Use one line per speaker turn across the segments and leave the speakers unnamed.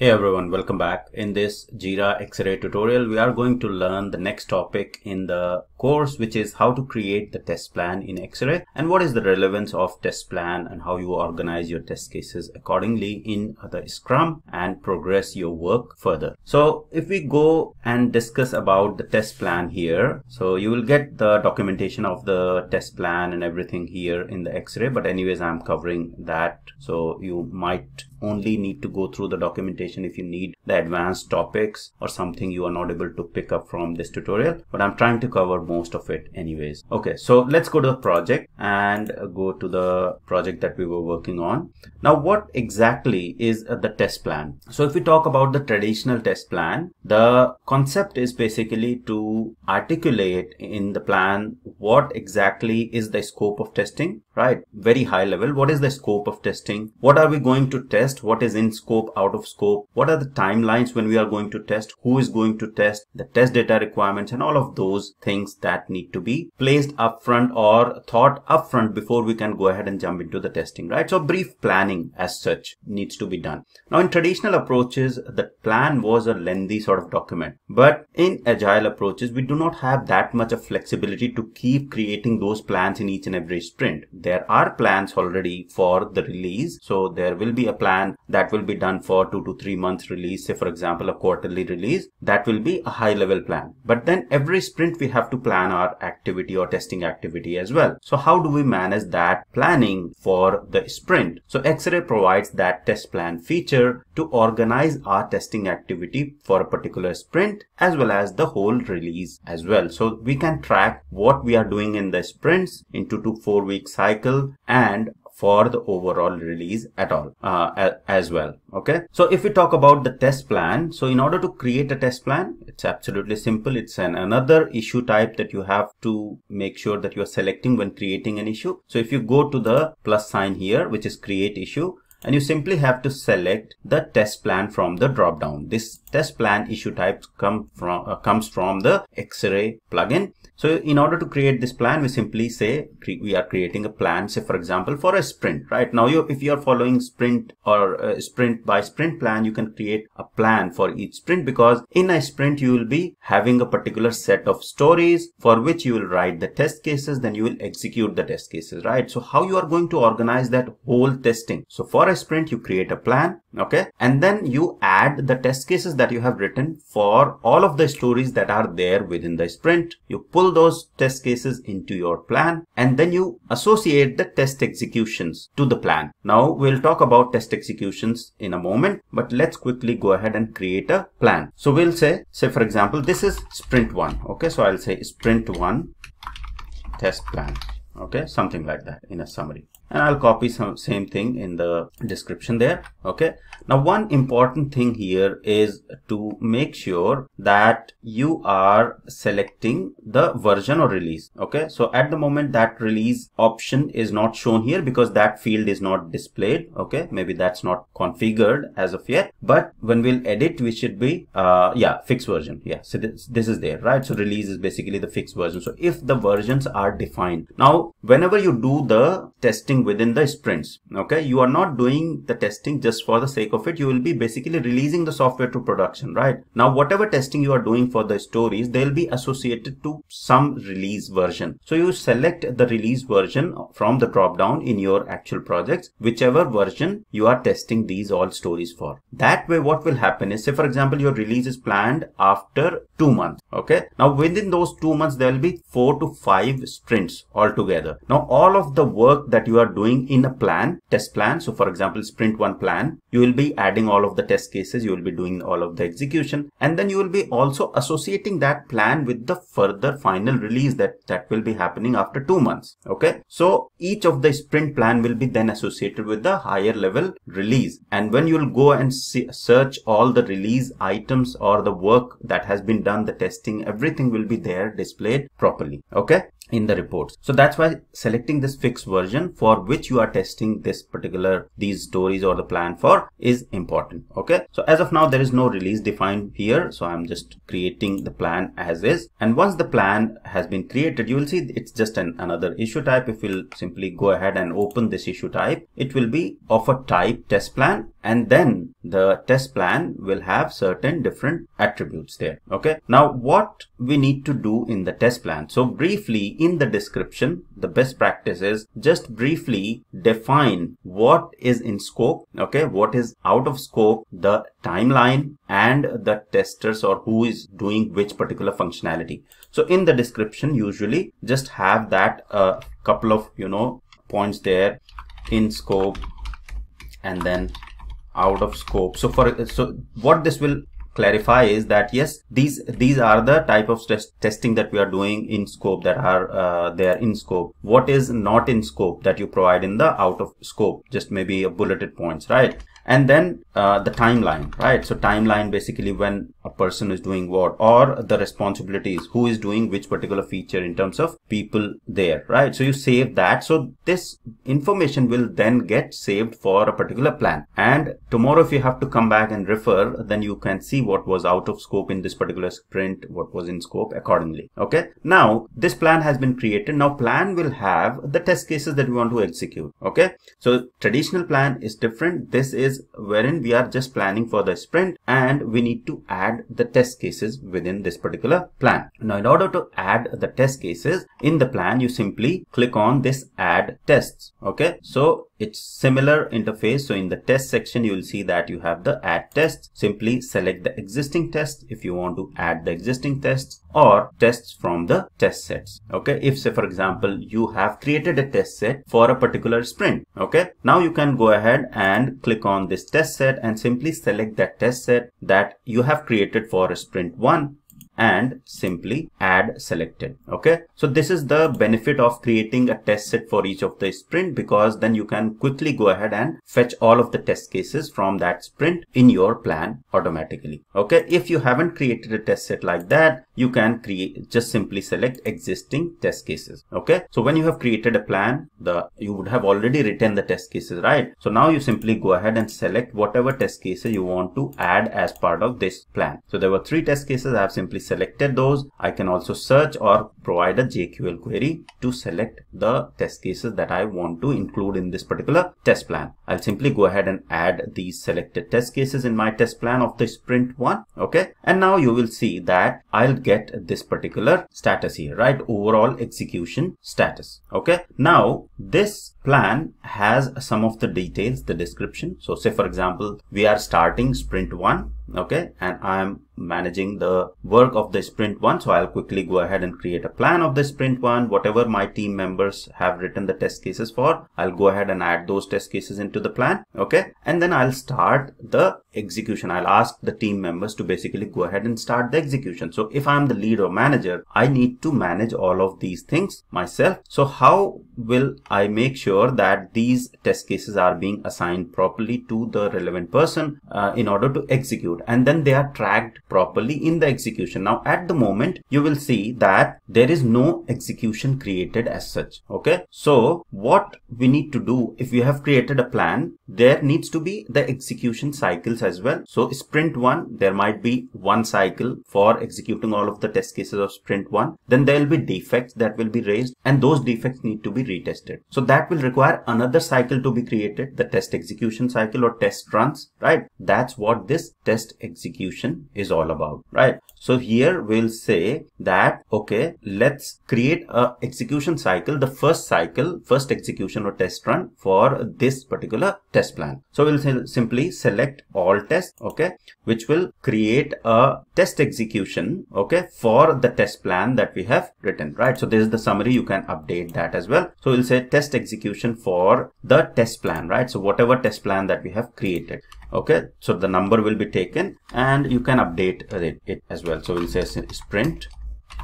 Hey everyone, welcome back. In this Jira Xray tutorial, we are going to learn the next topic in the course, which is how to create the test plan in Xray and what is the relevance of test plan and how you organize your test cases accordingly in the Scrum and progress your work further. So if we go and discuss about the test plan here, so you will get the documentation of the test plan and everything here in the Xray, but anyways, I'm covering that. So you might only need to go through the documentation if you need the advanced topics or something you are not able to pick up from this tutorial but i'm trying to cover most of it anyways. Okay so let's go to the project and go to the project that we were working on. Now what exactly is uh, the test plan? So if we talk about the traditional test plan the concept is basically to articulate in the plan what exactly is the scope of testing right? Very high level. What is the scope of testing? What are we going to test? What is in scope, out of scope, what are the timelines when we are going to test, who is going to test, the test data requirements, and all of those things that need to be placed upfront or thought upfront before we can go ahead and jump into the testing, right? So brief planning as such needs to be done. Now in traditional approaches, the plan was a lengthy sort of document, but in agile approaches, we do not have that much of flexibility to keep creating those plans in each and every sprint. There are plans already for the release. So there will be a plan that will be done for two to three months release, say for example, a quarterly release, that will be a high level plan. But then every sprint we have to plan our activity or testing activity as well. So how do we manage that planning for the sprint? So Xray provides that test plan feature to organize our testing activity for a particular sprint as well as the whole release as well. So we can track what we are doing in the sprints into two to four week cycle and for the overall release at all uh, as well okay? So if we talk about the test plan so in order to create a test plan it's absolutely simple. It's an another issue type that you have to make sure that you are selecting when creating an issue. So if you go to the plus sign here which is create issue and you simply have to select the test plan from the drop down. This test plan issue type come from uh, comes from the Xray plugin so in order to create this plan, we simply say we are creating a plan, say for example, for a sprint, right? Now, you, if you are following sprint or uh, sprint by sprint plan, you can create a plan for each sprint because in a sprint, you will be having a particular set of stories for which you will write the test cases, then you will execute the test cases, right? So how you are going to organize that whole testing. So for a sprint, you create a plan, okay? And then you add the test cases that you have written for all of the stories that are there within the sprint. You pull those test cases into your plan and then you associate the test executions to the plan. Now we'll talk about test executions in a moment, but let's quickly go ahead and create a plan. So we'll say, say for example, this is sprint one. Okay. So I'll say sprint one test plan. Okay. Something like that in a summary and I'll copy some same thing in the description there okay? Now one important thing here is to make sure that you are selecting the version or release okay? So at the moment that release option is not shown here because that field is not displayed okay? Maybe that's not configured as of yet. But when we'll edit we should be uh yeah fixed version. Yeah so this, this is there right? So release is basically the fixed version. So if the versions are defined. Now whenever you do the testing testing within the sprints. Okay, you are not doing the testing just for the sake of it. You will be basically releasing the software to production, right? Now, whatever testing you are doing for the stories, they'll be associated to some release version. So you select the release version from the drop down in your actual projects, whichever version you are testing these all stories for. That way, what will happen is, say for example, your release is planned after two months. Okay. Now within those two months, there will be four to five sprints altogether. Now all of the work that you are doing in a plan, test plan. So for example, sprint one plan, you will be adding all of the test cases. You will be doing all of the execution and then you will be also associating that plan with the further final release that that will be happening after two months. Okay. So each of the sprint plan will be then associated with the higher level release. And when you will go and see, search all the release items or the work that has been done, the testing, everything will be there displayed properly. Okay in the reports. So that's why selecting this fixed version for which you are testing this particular these stories or the plan for is important. Okay. So as of now, there is no release defined here. So I'm just creating the plan as is. And once the plan has been created, you will see it's just an another issue type. If we'll simply go ahead and open this issue type, it will be of a type test plan and then the test plan will have certain different attributes there. Okay. Now what we need to do in the test plan. So briefly in the description, the best practice is just briefly define what is in scope. Okay. What is out of scope, the timeline and the testers or who is doing which particular functionality. So in the description, usually just have that a uh, couple of, you know, points there in scope and then out of scope. So for so what this will clarify is that yes these these are the type of test testing that we are doing in scope that are uh, there in scope. What is not in scope that you provide in the out of scope? Just maybe a bulleted points right? And then uh, the timeline right? So timeline basically when a person is doing what or the responsibilities who is doing which particular feature in terms of people there right? So you save that. So this information will then get saved for a particular plan. And tomorrow if you have to come back and refer then you can see what was out of scope in this particular sprint what was in scope accordingly. Okay? Now this plan has been created. Now plan will have the test cases that we want to execute. Okay? So traditional plan is different. This is wherein we are just planning for the sprint and we need to add the test cases within this particular plan. Now, in order to add the test cases in the plan, you simply click on this add tests. Okay. So it's similar interface. So in the test section, you will see that you have the add tests. Simply select the existing test if you want to add the existing tests or tests from the test sets. Okay. If say, for example, you have created a test set for a particular sprint. Okay. Now you can go ahead and click on this test set and simply select that test set that you have created for a sprint one and simply add selected okay? So this is the benefit of creating a test set for each of the sprint because then you can quickly go ahead and fetch all of the test cases from that sprint in your plan automatically okay? If you haven't created a test set like that you can create just simply select existing test cases okay? So when you have created a plan the you would have already written the test cases right? So now you simply go ahead and select whatever test cases you want to add as part of this plan. So there were three test cases. I have simply selected those, I can also search or provide a JQL query to select the test cases that I want to include in this particular test plan. I'll simply go ahead and add these selected test cases in my test plan of the sprint one. Okay. And now you will see that I'll get this particular status here, right? Overall execution status. Okay. Now this plan has some of the details, the description. So say for example, we are starting sprint one okay and i'm managing the work of the sprint one. So i'll quickly go ahead and create a plan of the sprint one. Whatever my team members have written the test cases for i'll go ahead and add those test cases into the plan okay? And then i'll start the execution. I'll ask the team members to basically go ahead and start the execution. So if i'm the lead or manager i need to manage all of these things myself. So how will i make sure that these test cases are being assigned properly to the relevant person uh, in order to execute and then they are tracked properly in the execution. Now at the moment you will see that there is no execution created as such. Okay. So what we need to do if we have created a plan there needs to be the execution cycles as well. So sprint one there might be one cycle for executing all of the test cases of sprint one. Then there will be defects that will be raised and those defects need to be retested. So that will require another cycle to be created the test execution cycle or test runs right. That's what this test execution is all about, right? So here we'll say that, okay, let's create a execution cycle, the first cycle, first execution or test run for this particular test plan. So we'll simply select all tests, okay, which will create a test execution, okay, for the test plan that we have written, right? So this is the summary. You can update that as well. So we'll say test execution for the test plan, right? So whatever test plan that we have created okay so the number will be taken and you can update it, as well. So we'll say sprint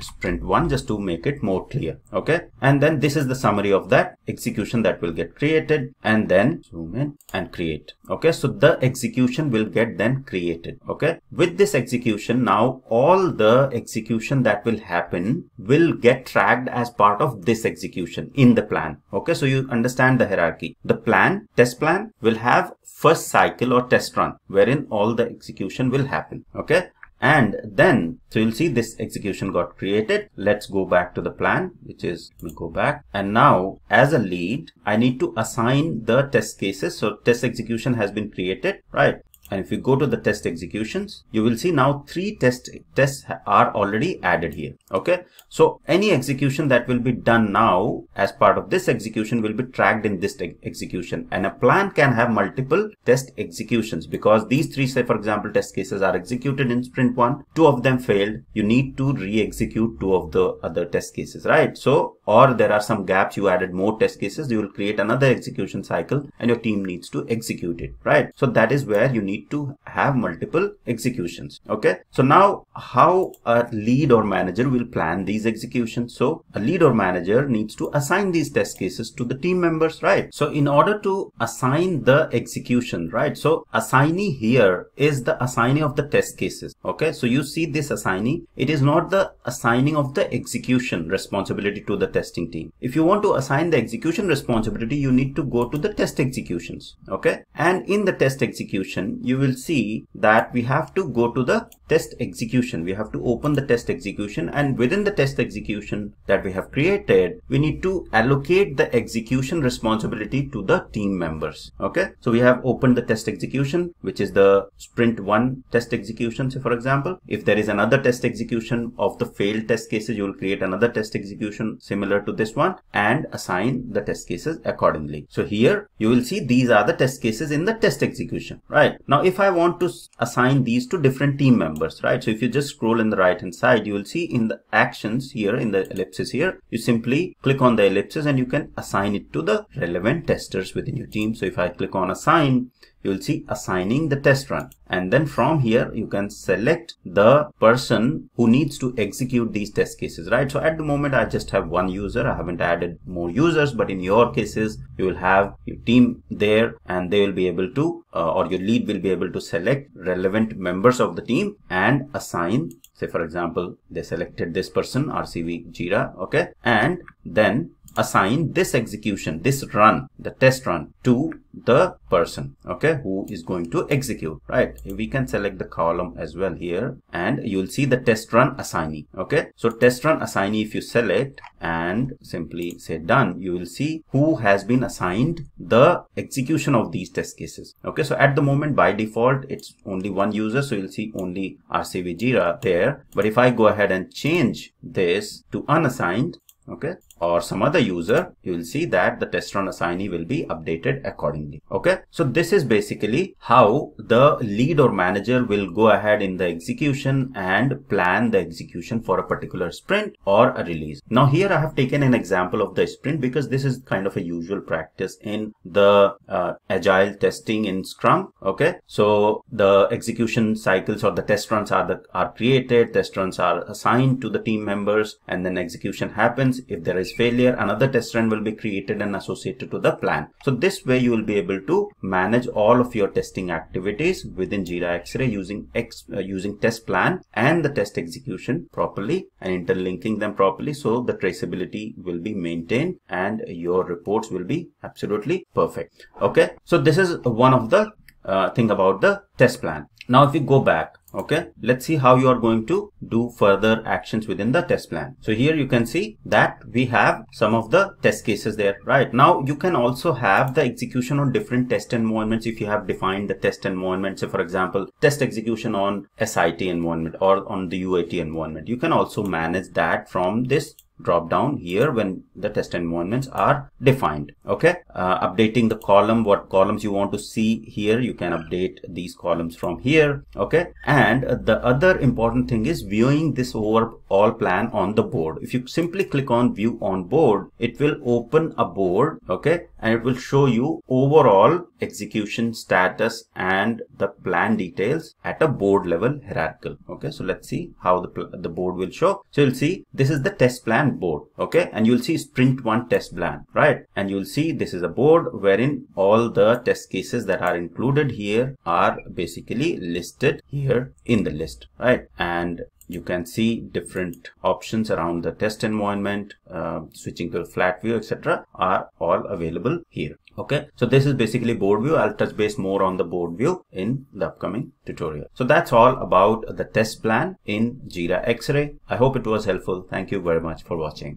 sprint one just to make it more clear okay? And then this is the summary of that execution that will get created and then zoom in and create okay? So the execution will get then created okay? With this execution now all the execution that will happen will get tracked as part of this execution in the plan okay? So you understand the hierarchy. The plan test plan will have first cycle or test run wherein all the execution will happen okay and then so you'll see this execution got created. Let's go back to the plan which is we go back. And now as a lead i need to assign the test cases. So test execution has been created right and if you go to the test executions you will see now three test tests are already added here. Okay? So any execution that will be done now as part of this execution will be tracked in this execution. And a plan can have multiple test executions because these three say for example test cases are executed in sprint one. Two of them failed. You need to re-execute two of the other test cases right? So or there are some gaps. You added more test cases. You will create another execution cycle and your team needs to execute it right? So that is where you need to have multiple executions okay? So now how a lead or manager will plan these executions. So a lead or manager needs to assign these test cases to the team members right? So in order to assign the execution right? So assignee here is the assignee of the test cases okay? So you see this assignee it is not the assigning of the execution responsibility to the testing team. If you want to assign the execution responsibility you need to go to the test executions okay? And in the test execution you will see that we have to go to the test execution. We have to open the test execution and within the test execution that we have created, we need to allocate the execution responsibility to the team members. Okay. So we have opened the test execution, which is the sprint one test execution. So for example, if there is another test execution of the failed test cases, you will create another test execution similar to this one and assign the test cases accordingly. So here you will see these are the test cases in the test execution, right? Now, if I want to assign these to different team members, right? So if you just scroll in the right hand side, you will see in the actions here in the ellipsis here, you simply click on the ellipsis and you can assign it to the relevant testers within your team. So if I click on assign, you will see assigning the test run. And then from here you can select the person who needs to execute these test cases right? So at the moment i just have one user. I haven't added more users but in your cases you will have your team there and they will be able to uh, or your lead will be able to select relevant members of the team and assign say for example they selected this person rcv jira okay? And then assign this execution, this run, the test run to the person, okay, who is going to execute, right? We can select the column as well here and you'll see the test run assignee, okay? So test run assignee, if you select and simply say done, you will see who has been assigned the execution of these test cases, okay? So at the moment, by default, it's only one user. So you'll see only RCV Jira there. But if I go ahead and change this to unassigned, okay or some other user you will see that the test run assignee will be updated accordingly. Okay? So this is basically how the lead or manager will go ahead in the execution and plan the execution for a particular sprint or a release. Now here i have taken an example of the sprint because this is kind of a usual practice in the uh, agile testing in scrum. Okay? So the execution cycles or the test runs are the, are created test runs are assigned to the team members and then execution happens. If there is failure another test run will be created and associated to the plan. So this way you will be able to manage all of your testing activities within jira xray using x uh, using test plan and the test execution properly and interlinking them properly. So the traceability will be maintained and your reports will be absolutely perfect. Okay? So this is one of the uh, thing about the test plan. Now if we go back okay? Let's see how you are going to do further actions within the test plan. So here you can see that we have some of the test cases there right? Now you can also have the execution on different test environments if you have defined the test environment. So for example test execution on sit environment or on the uat environment. You can also manage that from this drop down here when the test environments are defined okay? Uh, updating the column what columns you want to see here you can update these columns from here okay? And the other important thing is viewing this overall plan on the board. If you simply click on view on board it will open a board okay and it will show you overall execution status and the plan details at a board level hierarchical. Okay so let's see how the the board will show. So you'll see this is the test plan board okay? And you'll see sprint one test plan right? And you'll see this is a board wherein all the test cases that are included here are basically listed here in the list right? And you can see different options around the test environment, uh, switching to flat view, etc. are all available here. Okay, so this is basically board view. I'll touch base more on the board view in the upcoming tutorial. So that's all about the test plan in Jira Xray. I hope it was helpful. Thank you very much for watching.